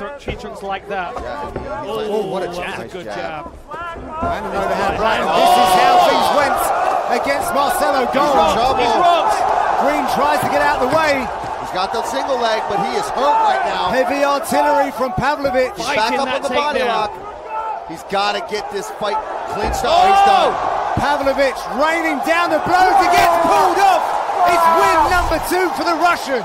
trunks like that. Yeah, Oh, what a oh, that jab. was good jab. And an overhand right. Oh. this is how oh! things went against Marcelo in Golm. trouble. He's rocked. Greene tries to get out of the way. He's got the single leg, but he is hurt right now. Heavy artillery from Pavlovich. He's back up on the body down. lock. He's got to get this fight clinched. Oh, he's done. Pavlovich raining down the blows. He gets pulled off. It's win number two for the Russian.